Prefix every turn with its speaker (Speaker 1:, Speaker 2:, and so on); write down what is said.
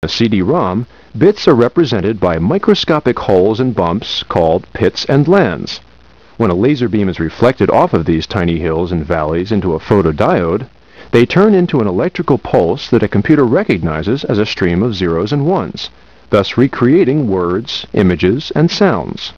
Speaker 1: a CD-ROM, bits are represented by microscopic holes and bumps called pits and lands. When a laser beam is reflected off of these tiny hills and valleys into a photodiode, they turn into an electrical pulse that a computer recognizes as a stream of zeros and ones, thus recreating words, images, and sounds.